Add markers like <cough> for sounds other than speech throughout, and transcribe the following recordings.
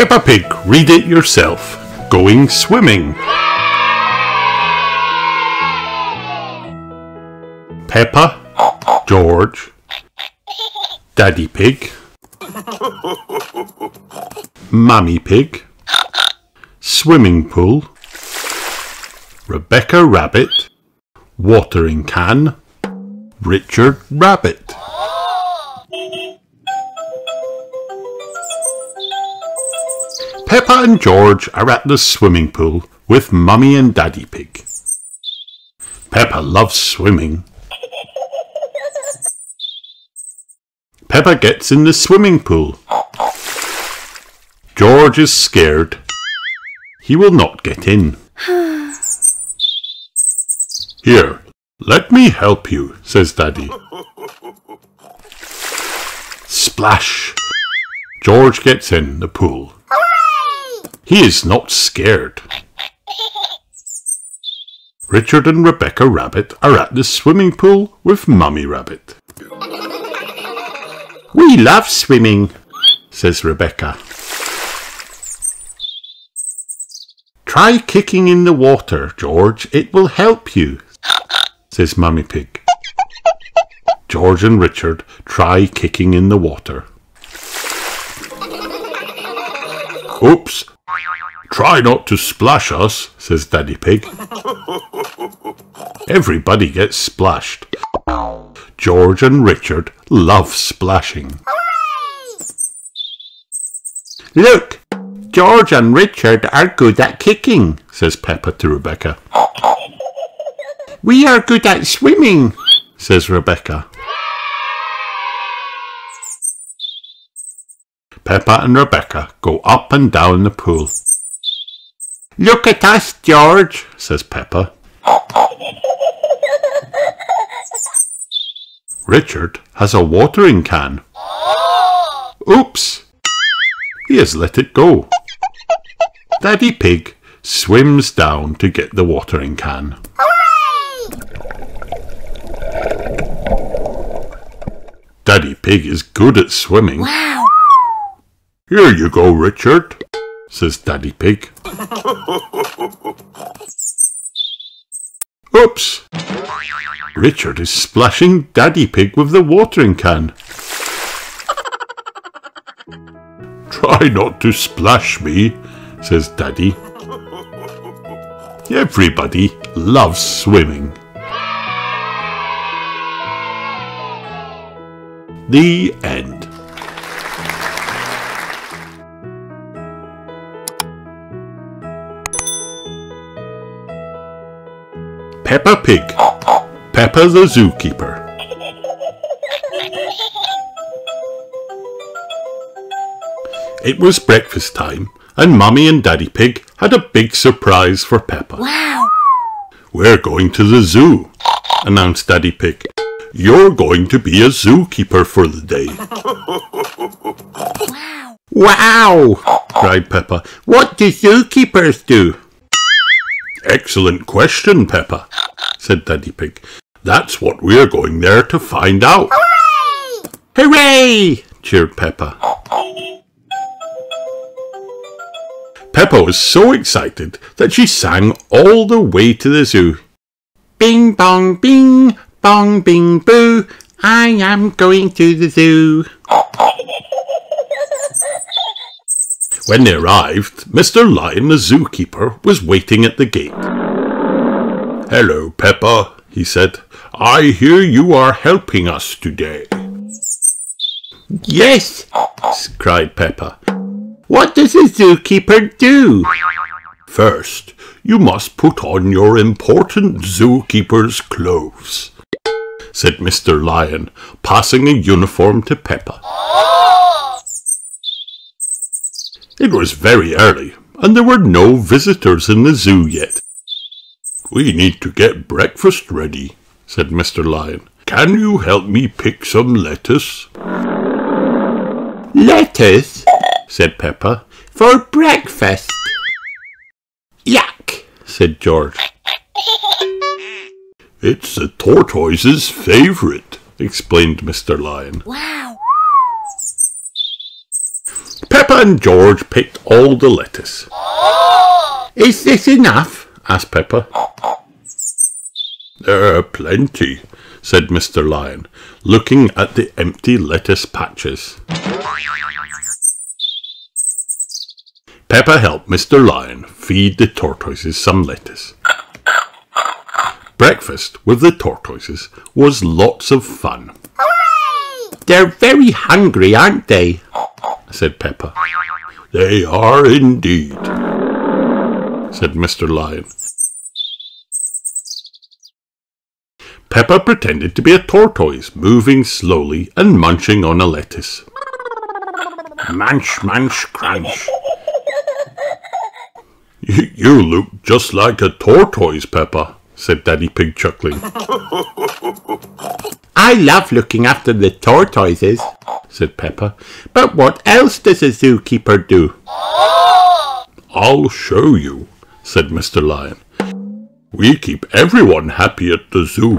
Peppa Pig, read it yourself. Going swimming. Peppa, George, Daddy Pig, Mummy Pig, Swimming Pool, Rebecca Rabbit, Watering Can, Richard Rabbit. Peppa and George are at the swimming pool with Mummy and Daddy Pig. Peppa loves swimming. Peppa gets in the swimming pool. George is scared. He will not get in. Here, let me help you, says Daddy. Splash! George gets in the pool. He is not scared. Richard and Rebecca Rabbit are at the swimming pool with Mummy Rabbit. We love swimming, says Rebecca. Try kicking in the water, George. It will help you, says Mummy Pig. George and Richard try kicking in the water. Oops! Try not to splash us, says Daddy Pig. Everybody gets splashed. George and Richard love splashing. Look, George and Richard are good at kicking, says Peppa to Rebecca. We are good at swimming, says Rebecca. Peppa and Rebecca go up and down the pool. Look at us, George, says Peppa. Richard has a watering can. Oops! He has let it go. Daddy Pig swims down to get the watering can. Daddy Pig is good at swimming. Wow. Here you go, Richard, says Daddy Pig. <laughs> Oops! Richard is splashing Daddy Pig with the watering can. <laughs> Try not to splash me, says Daddy. Everybody loves swimming. The end. Peppa Pig. Peppa the Zookeeper. It was breakfast time, and Mummy and Daddy Pig had a big surprise for Peppa. Wow. We're going to the zoo, announced Daddy Pig. You're going to be a zookeeper for the day. <laughs> Wow. Wow! cried Peppa. What do zookeepers do? Excellent question, Peppa, said Daddy Pig. That's what we're going there to find out. Hooray! Hooray! cheered Peppa. Peppa was so excited that she sang all the way to the zoo. Bing bong bing, bong bing boo, I am going to the zoo. When they arrived, Mr. Lion, the zookeeper, was waiting at the gate. Hello, Peppa, he said. I hear you are helping us today. Yes, cried Peppa. What does a zookeeper do? First, you must put on your important zookeeper's clothes, said Mr. Lion, passing a uniform to Peppa. It was very early, and there were no visitors in the zoo yet. We need to get breakfast ready, said Mr. Lion. Can you help me pick some lettuce? Lettuce, said Peppa, for breakfast. Yuck, said George. It's the tortoise's favourite, explained Mr. Lion. Wow. Peppa and George picked all the lettuce. Oh! Is this enough? asked Peppa. There are plenty, said Mr. Lion, looking at the empty lettuce patches. Peppa helped Mr. Lion feed the tortoises some lettuce. Breakfast with the tortoises was lots of fun. They're very hungry, aren't they? Said Peppa. They are indeed, said Mr. Lion. Peppa pretended to be a tortoise, moving slowly and munching on a lettuce. Munch, munch, crunch. You look just like a tortoise, Peppa, said Daddy Pig, chuckling. <laughs> I love looking after the tortoises, said Peppa. But what else does a zookeeper do? I'll show you, said Mr. Lion. We keep everyone happy at the zoo.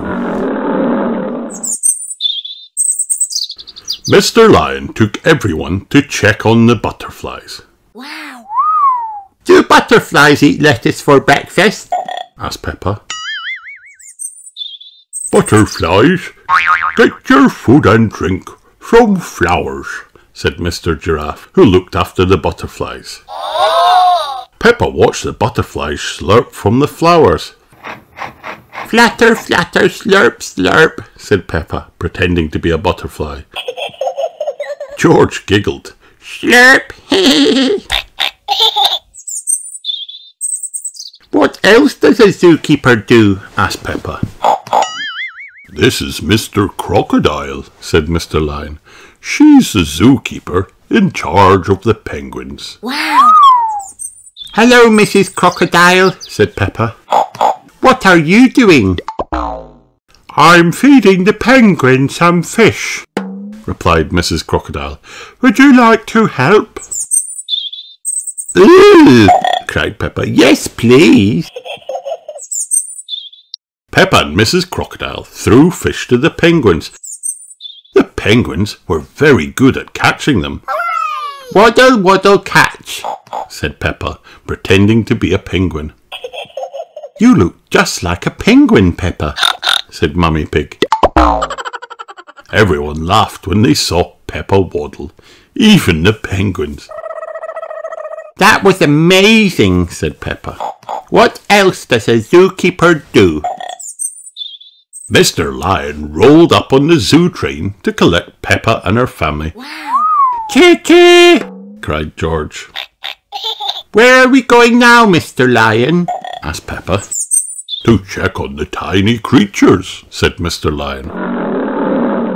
Mr. Lion took everyone to check on the butterflies. Wow. Do butterflies eat lettuce for breakfast? asked Peppa. Butterflies get your food and drink from flowers, said Mr. Giraffe, who looked after the butterflies. Peppa watched the butterflies slurp from the flowers. Flutter, flutter, slurp, slurp, said Peppa, pretending to be a butterfly. George giggled. Slurp! what else does a zookeeper do? asked Peppa. This is Mr. Crocodile, said Mr. Lion. She's the zookeeper in charge of the penguins. Wow. Hello, Mrs. Crocodile, said Peppa. What are you doing? I'm feeding the penguins some fish, replied Mrs. Crocodile. Would you like to help? Ooh, cried Peppa. Yes, please. Peppa and Mrs. Crocodile threw fish to the penguins. The penguins were very good at catching them. Waddle, waddle, catch, said Peppa, pretending to be a penguin. You look just like a penguin, Peppa, said Mummy Pig. Everyone laughed when they saw Peppa waddle, even the penguins. That was amazing, said Peppa. What else does a zookeeper do? Mr. Lion rolled up on the zoo train to collect Peppa and her family. Wow. Kitty! cried George. Where are we going now, Mr. Lion? asked Peppa. To check on the tiny creatures, said Mr. Lion.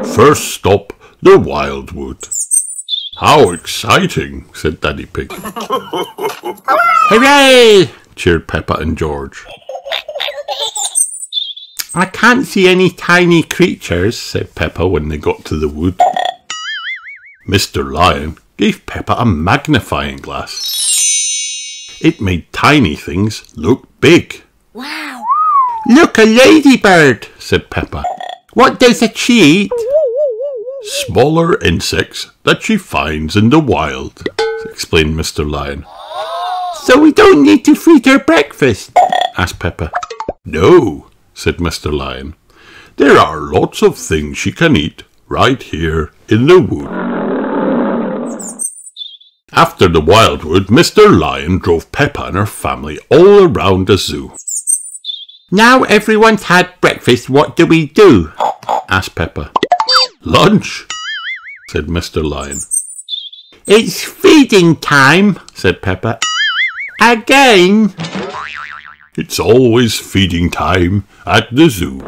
First stop, the wildwood. How exciting, said Daddy Pig. Hooray! cheered Peppa and George. I can't see any tiny creatures, said Peppa when they got to the wood. Mr. Lion gave Peppa a magnifying glass. It made tiny things look big. Wow. Look, a ladybird, said Peppa. What does it eat? Smaller insects that she finds in the wild, explained Mr. Lion. So we don't need to feed her breakfast? asked Peppa. No, said Mr. Lion. There are lots of things she can eat right here in the wood. After the wildwood, Mr. Lion drove Peppa and her family all around the zoo. Now everyone's had breakfast, what do we do? asked Peppa. Lunch, said Mr. Lion. It's feeding time, said Peppa. Again? It's always feeding time at the zoo.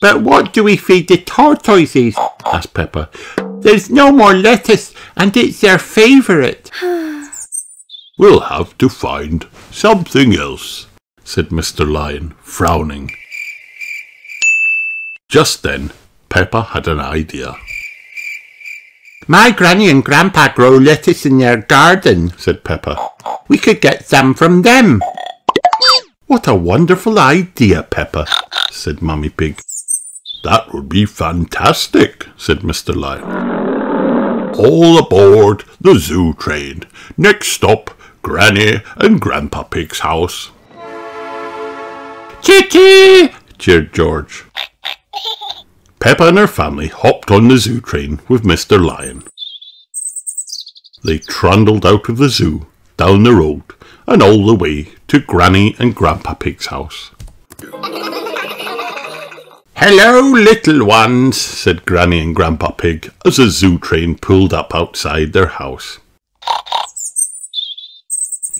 But what do we feed the tortoises? asked Peppa. There's no more lettuce and it's their favourite. <sighs> we'll have to find something else, said Mr. Lion, frowning. Just then, Peppa had an idea. My granny and grandpa grow lettuce in their garden, said Peppa. We could get some from them. What a wonderful idea, Peppa, said Mummy Pig. That would be fantastic, said Mr. Lion. All aboard the zoo train. Next stop, Granny and Grandpa Pig's house. Chee chee! cheered George. Peppa and her family hopped on the zoo train with Mr. Lion. They trundled out of the zoo, down the road, and all the way to Granny and Grandpa Pig's house. Hello, little ones, said Granny and Grandpa Pig as the zoo train pulled up outside their house.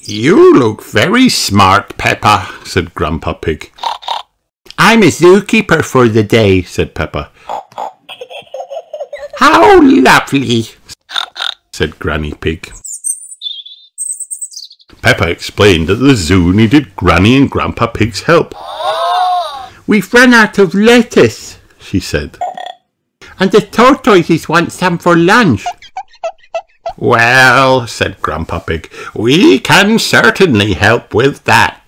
You look very smart, Peppa, said Grandpa Pig. I'm a zookeeper for the day, said Peppa. How lovely, said Granny Pig. Peppa explained that the zoo needed Granny and Grandpa Pig's help. We've run out of lettuce, she said. And the tortoises want some for lunch. Well, said Grandpa Pig, we can certainly help with that.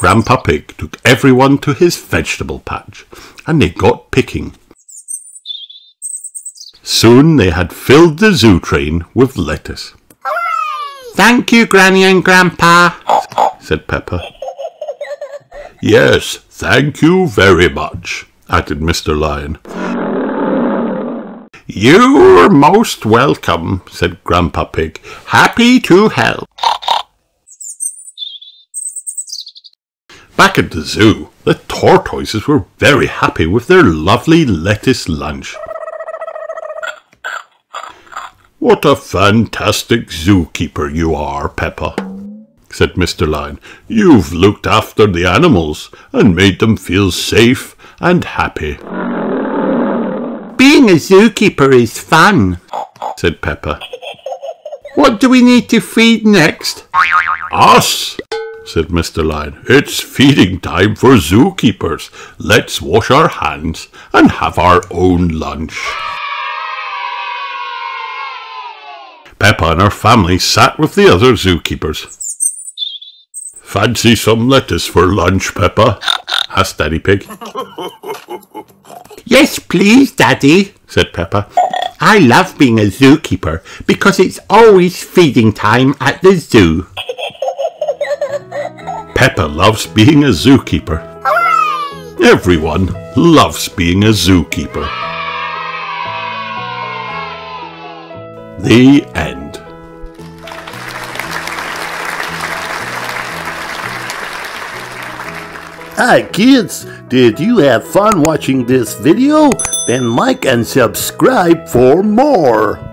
Grandpa Pig took everyone to his vegetable patch, and they got picking. Soon they had filled the zoo train with lettuce. Thank you, Granny and Grandpa, said Peppa. Yes, thank you very much, added Mr. Lion. You're most welcome, said Grandpa Pig. Happy to help. Back at the zoo, the tortoises were very happy with their lovely lettuce lunch. What a fantastic zookeeper you are, Peppa, said Mr. Lion. You've looked after the animals and made them feel safe and happy. Being a zookeeper is fun, said Peppa. What do we need to feed next? Us, said Mr. Lion. It's feeding time for zookeepers. Let's wash our hands and have our own lunch. Peppa and her family sat with the other zookeepers. Fancy some lettuce for lunch, Peppa? asked Daddy Pig. <laughs> yes, please, Daddy, said Peppa. I love being a zookeeper because it's always feeding time at the zoo. Peppa loves being a zookeeper. Hooray! Everyone loves being a zookeeper. The end. Hi kids, did you have fun watching this video? Then like and subscribe for more.